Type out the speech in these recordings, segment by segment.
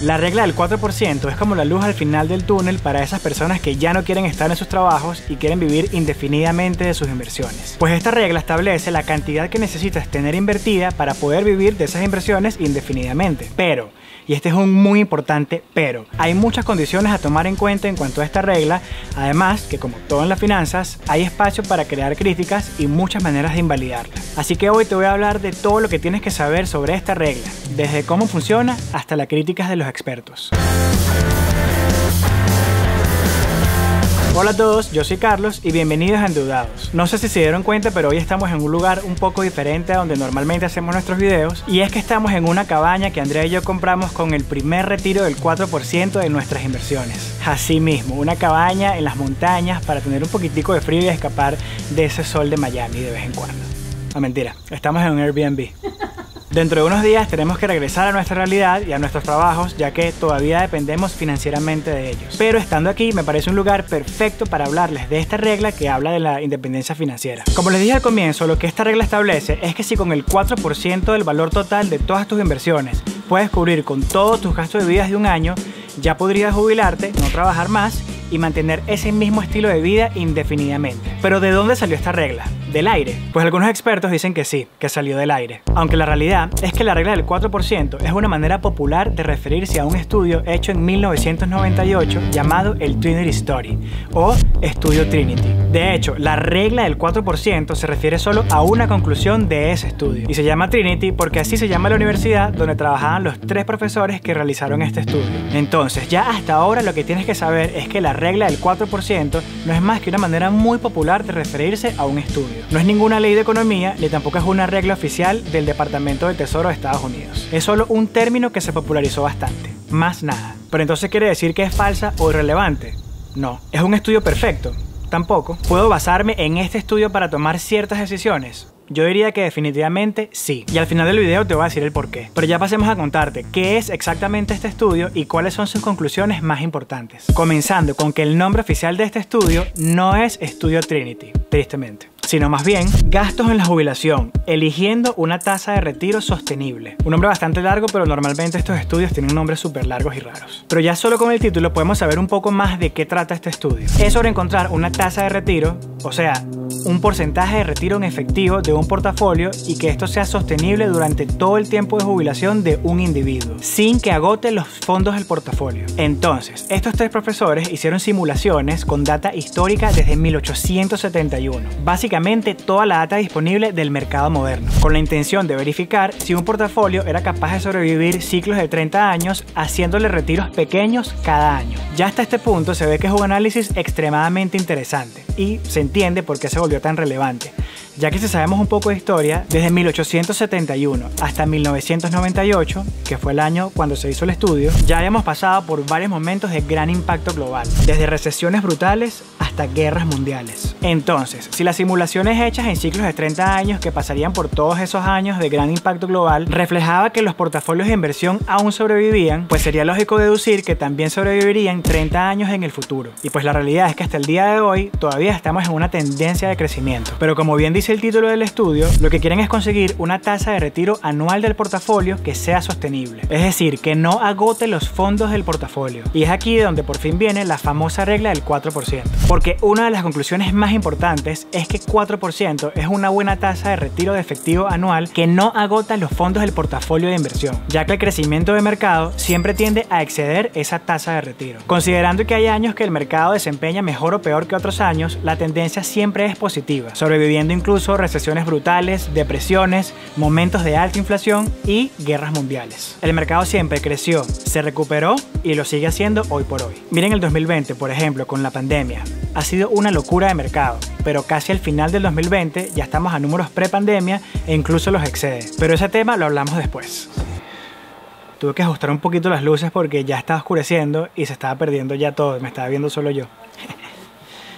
La regla del 4% es como la luz al final del túnel para esas personas que ya no quieren estar en sus trabajos y quieren vivir indefinidamente de sus inversiones. Pues esta regla establece la cantidad que necesitas tener invertida para poder vivir de esas inversiones indefinidamente. Pero y este es un muy importante pero. Hay muchas condiciones a tomar en cuenta en cuanto a esta regla, además que como todo en las finanzas, hay espacio para crear críticas y muchas maneras de invalidarla. Así que hoy te voy a hablar de todo lo que tienes que saber sobre esta regla, desde cómo funciona hasta las críticas de los expertos. Hola a todos, yo soy Carlos y bienvenidos a Endeudados. No sé si se dieron cuenta, pero hoy estamos en un lugar un poco diferente a donde normalmente hacemos nuestros videos y es que estamos en una cabaña que Andrea y yo compramos con el primer retiro del 4% de nuestras inversiones. Así mismo, una cabaña en las montañas para tener un poquitico de frío y escapar de ese sol de Miami de vez en cuando. No mentira, estamos en un Airbnb. Dentro de unos días tenemos que regresar a nuestra realidad y a nuestros trabajos, ya que todavía dependemos financieramente de ellos. Pero estando aquí me parece un lugar perfecto para hablarles de esta regla que habla de la independencia financiera. Como les dije al comienzo, lo que esta regla establece es que si con el 4% del valor total de todas tus inversiones puedes cubrir con todos tus gastos de vida de un año, ya podrías jubilarte, no trabajar más y mantener ese mismo estilo de vida indefinidamente. Pero ¿de dónde salió esta regla? Del aire? Pues algunos expertos dicen que sí, que salió del aire. Aunque la realidad es que la regla del 4% es una manera popular de referirse a un estudio hecho en 1998 llamado el Trinity Story o Estudio Trinity. De hecho, la regla del 4% se refiere solo a una conclusión de ese estudio y se llama Trinity porque así se llama la universidad donde trabajaban los tres profesores que realizaron este estudio. Entonces, ya hasta ahora lo que tienes que saber es que la regla del 4% no es más que una manera muy popular de referirse a un estudio. No es ninguna ley de economía ni tampoco es una regla oficial del Departamento del Tesoro de Estados Unidos. Es solo un término que se popularizó bastante, más nada. Pero entonces quiere decir que es falsa o irrelevante. No, es un estudio perfecto. Tampoco. ¿Puedo basarme en este estudio para tomar ciertas decisiones? Yo diría que definitivamente sí. Y al final del video te voy a decir el por qué. Pero ya pasemos a contarte qué es exactamente este estudio y cuáles son sus conclusiones más importantes. Comenzando con que el nombre oficial de este estudio no es Estudio Trinity, tristemente sino más bien gastos en la jubilación, eligiendo una tasa de retiro sostenible. Un nombre bastante largo, pero normalmente estos estudios tienen nombres súper largos y raros. Pero ya solo con el título podemos saber un poco más de qué trata este estudio. Es sobre encontrar una tasa de retiro, o sea, un porcentaje de retiro en efectivo de un portafolio y que esto sea sostenible durante todo el tiempo de jubilación de un individuo, sin que agote los fondos del portafolio. Entonces, estos tres profesores hicieron simulaciones con data histórica desde 1871. Básicamente, toda la data disponible del mercado moderno, con la intención de verificar si un portafolio era capaz de sobrevivir ciclos de 30 años haciéndole retiros pequeños cada año. Ya hasta este punto se ve que es un análisis extremadamente interesante y se entiende por qué se volvió tan relevante ya que si sabemos un poco de historia, desde 1871 hasta 1998, que fue el año cuando se hizo el estudio, ya habíamos pasado por varios momentos de gran impacto global, desde recesiones brutales hasta guerras mundiales. Entonces, si las simulaciones hechas en ciclos de 30 años que pasarían por todos esos años de gran impacto global reflejaba que los portafolios de inversión aún sobrevivían, pues sería lógico deducir que también sobrevivirían 30 años en el futuro. Y pues la realidad es que hasta el día de hoy todavía estamos en una tendencia de crecimiento. Pero como bien dice el título del estudio, lo que quieren es conseguir una tasa de retiro anual del portafolio que sea sostenible. Es decir, que no agote los fondos del portafolio. Y es aquí donde por fin viene la famosa regla del 4%. Porque una de las conclusiones más importantes es que 4% es una buena tasa de retiro de efectivo anual que no agota los fondos del portafolio de inversión, ya que el crecimiento de mercado siempre tiende a exceder esa tasa de retiro. Considerando que hay años que el mercado desempeña mejor o peor que otros años, la tendencia siempre es positiva, sobreviviendo incluso recesiones brutales, depresiones, momentos de alta inflación y guerras mundiales. El mercado siempre creció, se recuperó y lo sigue haciendo hoy por hoy. Miren el 2020, por ejemplo, con la pandemia. Ha sido una locura de mercado, pero casi al final del 2020 ya estamos a números pre-pandemia e incluso los excede. Pero ese tema lo hablamos después. Tuve que ajustar un poquito las luces porque ya estaba oscureciendo y se estaba perdiendo ya todo, me estaba viendo solo yo.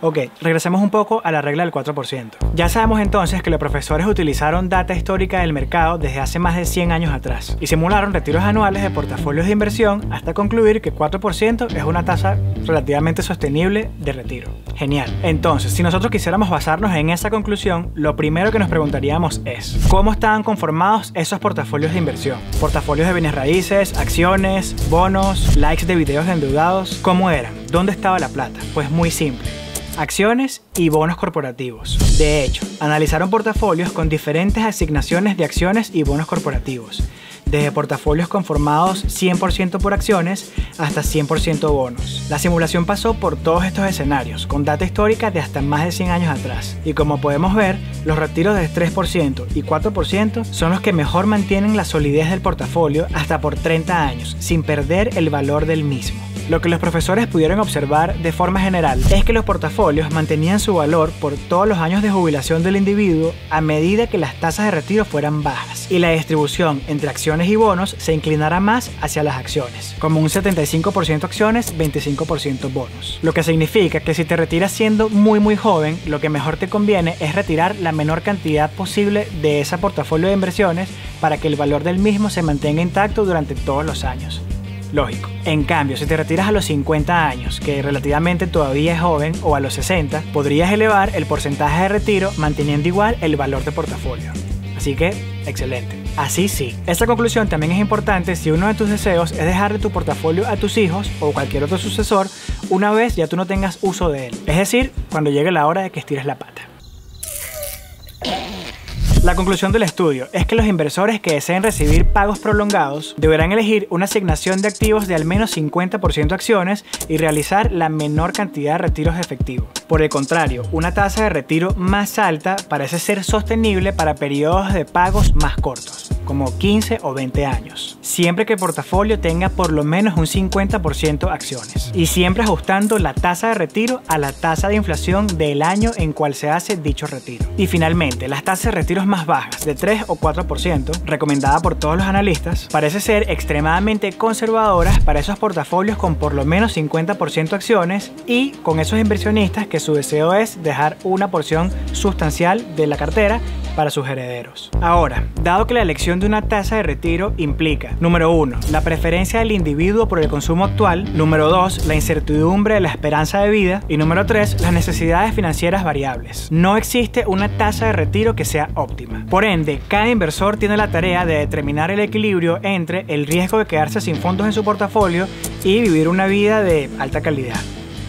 Ok, regresemos un poco a la regla del 4%. Ya sabemos entonces que los profesores utilizaron data histórica del mercado desde hace más de 100 años atrás y simularon retiros anuales de portafolios de inversión hasta concluir que 4% es una tasa relativamente sostenible de retiro. Genial. Entonces, si nosotros quisiéramos basarnos en esa conclusión, lo primero que nos preguntaríamos es, ¿cómo estaban conformados esos portafolios de inversión? Portafolios de bienes raíces, acciones, bonos, likes de videos de endeudados, ¿cómo eran? ¿Dónde estaba la plata? Pues muy simple acciones y bonos corporativos. De hecho, analizaron portafolios con diferentes asignaciones de acciones y bonos corporativos, desde portafolios conformados 100% por acciones hasta 100% bonos. La simulación pasó por todos estos escenarios, con data histórica de hasta más de 100 años atrás. Y como podemos ver, los retiros de 3% y 4% son los que mejor mantienen la solidez del portafolio hasta por 30 años, sin perder el valor del mismo. Lo que los profesores pudieron observar de forma general es que los portafolios mantenían su valor por todos los años de jubilación del individuo a medida que las tasas de retiro fueran bajas y la distribución entre acciones y bonos se inclinara más hacia las acciones, como un 75% acciones, 25% bonos. Lo que significa que si te retiras siendo muy muy joven, lo que mejor te conviene es retirar la menor cantidad posible de ese portafolio de inversiones para que el valor del mismo se mantenga intacto durante todos los años lógico. En cambio, si te retiras a los 50 años, que relativamente todavía es joven, o a los 60, podrías elevar el porcentaje de retiro manteniendo igual el valor de portafolio. Así que, excelente. Así sí. Esta conclusión también es importante si uno de tus deseos es dejarle tu portafolio a tus hijos o cualquier otro sucesor una vez ya tú no tengas uso de él. Es decir, cuando llegue la hora de que estires la pata. La conclusión del estudio es que los inversores que deseen recibir pagos prolongados deberán elegir una asignación de activos de al menos 50% acciones y realizar la menor cantidad de retiros efectivos. Por el contrario, una tasa de retiro más alta parece ser sostenible para periodos de pagos más cortos como 15 o 20 años, siempre que el portafolio tenga por lo menos un 50% acciones y siempre ajustando la tasa de retiro a la tasa de inflación del año en cual se hace dicho retiro. Y finalmente, las tasas de retiros más bajas, de 3 o 4%, recomendada por todos los analistas, parece ser extremadamente conservadoras para esos portafolios con por lo menos 50% acciones y con esos inversionistas que su deseo es dejar una porción sustancial de la cartera para sus herederos. Ahora, dado que la elección de una tasa de retiro implica, número 1, la preferencia del individuo por el consumo actual, número 2, la incertidumbre de la esperanza de vida y número 3, las necesidades financieras variables. No existe una tasa de retiro que sea óptima. Por ende, cada inversor tiene la tarea de determinar el equilibrio entre el riesgo de quedarse sin fondos en su portafolio y vivir una vida de alta calidad.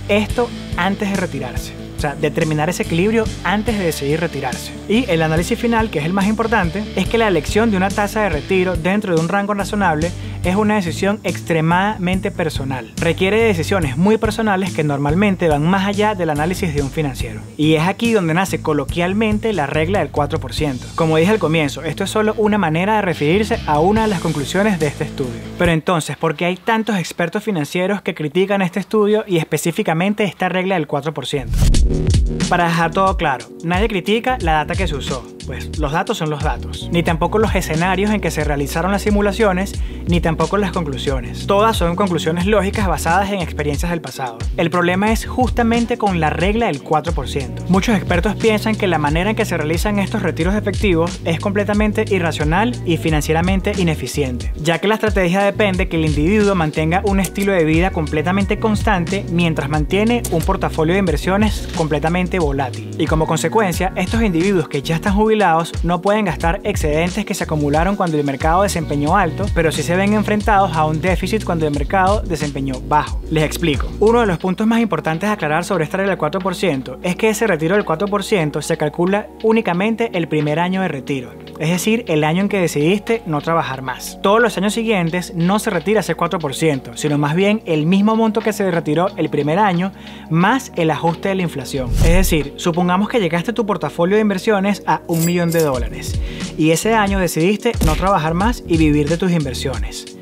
Esto antes de retirarse determinar ese equilibrio antes de decidir retirarse. Y el análisis final, que es el más importante, es que la elección de una tasa de retiro dentro de un rango razonable es una decisión extremadamente personal. Requiere de decisiones muy personales que normalmente van más allá del análisis de un financiero. Y es aquí donde nace coloquialmente la regla del 4%. Como dije al comienzo, esto es solo una manera de referirse a una de las conclusiones de este estudio. Pero entonces, ¿por qué hay tantos expertos financieros que critican este estudio y específicamente esta regla del 4%? Para dejar todo claro, nadie critica la data que se usó, pues los datos son los datos, ni tampoco los escenarios en que se realizaron las simulaciones, ni tampoco las conclusiones. Todas son conclusiones lógicas basadas en experiencias del pasado. El problema es justamente con la regla del 4%. Muchos expertos piensan que la manera en que se realizan estos retiros efectivos es completamente irracional y financieramente ineficiente, ya que la estrategia depende que el individuo mantenga un estilo de vida completamente constante mientras mantiene un portafolio de inversiones completamente volátil. Y como consecuencia, estos individuos que ya están jubilados no pueden gastar excedentes que se acumularon cuando el mercado desempeñó alto, pero sí se ven enfrentados a un déficit cuando el mercado desempeñó bajo. Les explico. Uno de los puntos más importantes a aclarar sobre esta regla del 4% es que ese retiro del 4% se calcula únicamente el primer año de retiro, es decir, el año en que decidiste no trabajar más. Todos los años siguientes no se retira ese 4%, sino más bien el mismo monto que se retiró el primer año más el ajuste de la inflación. Es decir, supongamos que llegaste tu portafolio de inversiones a un millón de dólares y ese año decidiste no trabajar más y vivir de tus inversiones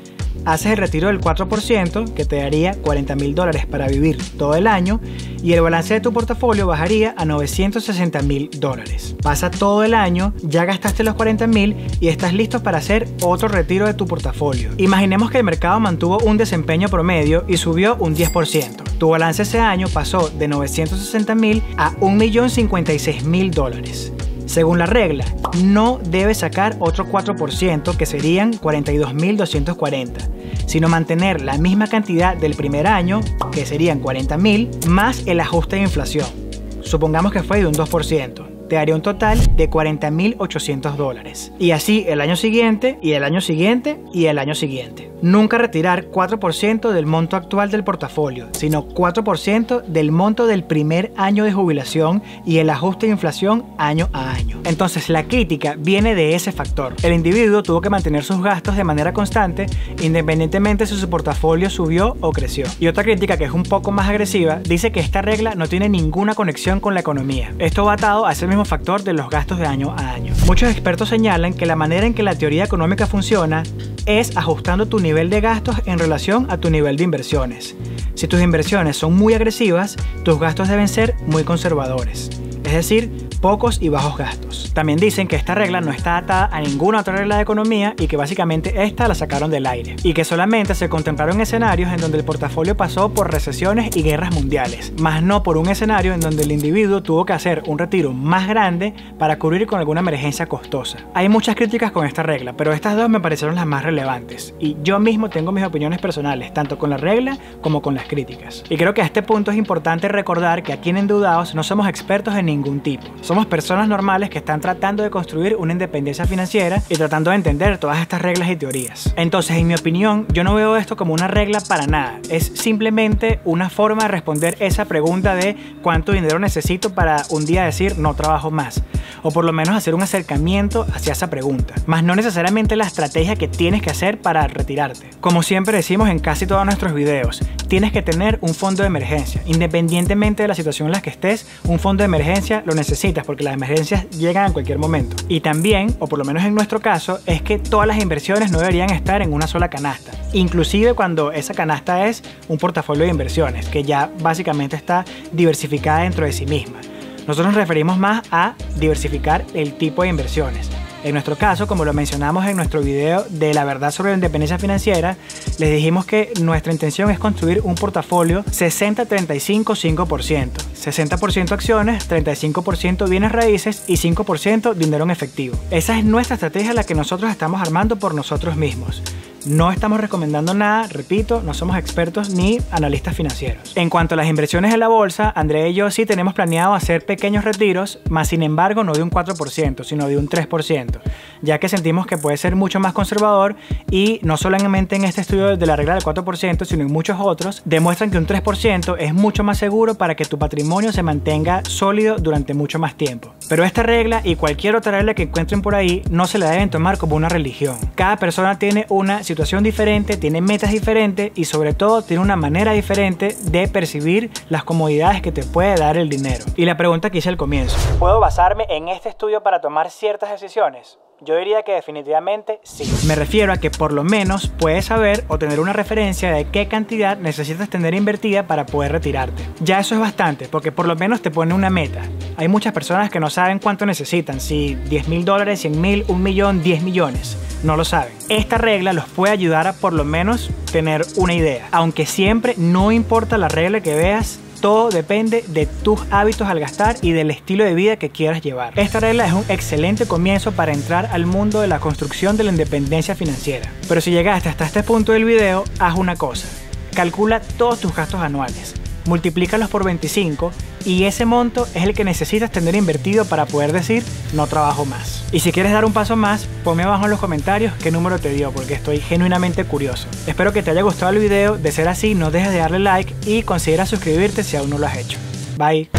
haces el retiro del 4%, que te daría 40 mil dólares para vivir todo el año, y el balance de tu portafolio bajaría a 960 mil dólares. Pasa todo el año, ya gastaste los 40 mil y estás listo para hacer otro retiro de tu portafolio. Imaginemos que el mercado mantuvo un desempeño promedio y subió un 10%. Tu balance ese año pasó de 960 mil a 1.056.000 dólares. Según la regla, no debes sacar otro 4% que serían 42.240, sino mantener la misma cantidad del primer año, que serían 40.000, más el ajuste de inflación. Supongamos que fue de un 2% te haría un total de 40.800 dólares. Y así el año siguiente, y el año siguiente, y el año siguiente. Nunca retirar 4% del monto actual del portafolio, sino 4% del monto del primer año de jubilación y el ajuste de inflación año a año. Entonces la crítica viene de ese factor. El individuo tuvo que mantener sus gastos de manera constante independientemente si su portafolio subió o creció. Y otra crítica que es un poco más agresiva dice que esta regla no tiene ninguna conexión con la economía. Esto va atado a ese factor de los gastos de año a año. Muchos expertos señalan que la manera en que la teoría económica funciona es ajustando tu nivel de gastos en relación a tu nivel de inversiones. Si tus inversiones son muy agresivas, tus gastos deben ser muy conservadores. Es decir, pocos y bajos gastos. También dicen que esta regla no está atada a ninguna otra regla de economía y que básicamente esta la sacaron del aire. Y que solamente se contemplaron escenarios en donde el portafolio pasó por recesiones y guerras mundiales, más no por un escenario en donde el individuo tuvo que hacer un retiro más grande para cubrir con alguna emergencia costosa. Hay muchas críticas con esta regla, pero estas dos me parecieron las más relevantes. Y yo mismo tengo mis opiniones personales, tanto con la regla como con las críticas. Y creo que a este punto es importante recordar que aquí en Endeudados no somos expertos en ningún tipo. Somos personas normales que están tratando de construir una independencia financiera y tratando de entender todas estas reglas y teorías. Entonces, en mi opinión, yo no veo esto como una regla para nada. Es simplemente una forma de responder esa pregunta de cuánto dinero necesito para un día decir no trabajo más. O por lo menos hacer un acercamiento hacia esa pregunta. Más no necesariamente la estrategia que tienes que hacer para retirarte. Como siempre decimos en casi todos nuestros videos, tienes que tener un fondo de emergencia. Independientemente de la situación en la que estés, un fondo de emergencia lo necesitas porque las emergencias llegan en cualquier momento. Y también, o por lo menos en nuestro caso, es que todas las inversiones no deberían estar en una sola canasta. Inclusive cuando esa canasta es un portafolio de inversiones, que ya básicamente está diversificada dentro de sí misma. Nosotros nos referimos más a diversificar el tipo de inversiones. En nuestro caso, como lo mencionamos en nuestro video de la verdad sobre la independencia financiera, les dijimos que nuestra intención es construir un portafolio 60-35-5%. 60% acciones, 35% bienes raíces y 5% dinero en efectivo. Esa es nuestra estrategia la que nosotros estamos armando por nosotros mismos. No estamos recomendando nada, repito, no somos expertos ni analistas financieros. En cuanto a las inversiones en la bolsa, Andrea y yo sí tenemos planeado hacer pequeños retiros, más sin embargo no de un 4%, sino de un 3%, ya que sentimos que puede ser mucho más conservador y no solamente en este estudio de la regla del 4%, sino en muchos otros, demuestran que un 3% es mucho más seguro para que tu patrimonio se mantenga sólido durante mucho más tiempo. Pero esta regla y cualquier otra regla que encuentren por ahí no se la deben tomar como una religión. Cada persona tiene una situación diferente, tiene metas diferentes y sobre todo tiene una manera diferente de percibir las comodidades que te puede dar el dinero. Y la pregunta que hice al comienzo, ¿puedo basarme en este estudio para tomar ciertas decisiones? Yo diría que definitivamente sí. Me refiero a que por lo menos puedes saber o tener una referencia de qué cantidad necesitas tener invertida para poder retirarte. Ya eso es bastante, porque por lo menos te pone una meta. Hay muchas personas que no saben cuánto necesitan, si 10 mil dólares, 100 mil, 1 millón, 10 millones. No lo saben. Esta regla los puede ayudar a por lo menos tener una idea. Aunque siempre no importa la regla que veas, todo depende de tus hábitos al gastar y del estilo de vida que quieras llevar. Esta regla es un excelente comienzo para entrar al mundo de la construcción de la independencia financiera. Pero si llegaste hasta este punto del video, haz una cosa. Calcula todos tus gastos anuales multiplícalos por 25 y ese monto es el que necesitas tener invertido para poder decir no trabajo más. Y si quieres dar un paso más, ponme abajo en los comentarios qué número te dio porque estoy genuinamente curioso. Espero que te haya gustado el video, de ser así no dejes de darle like y considera suscribirte si aún no lo has hecho. Bye.